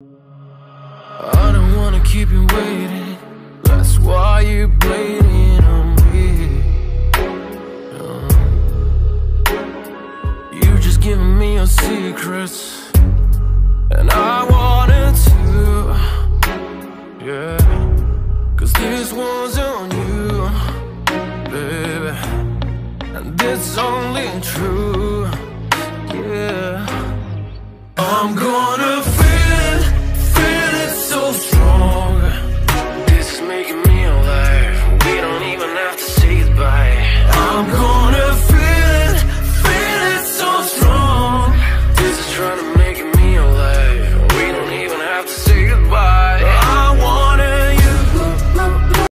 I don't wanna keep you waiting. That's why you're bleeding on me. Uh, you just giving me your secrets, and I wanted to. Yeah, cause this one's on you, baby, and it's only true.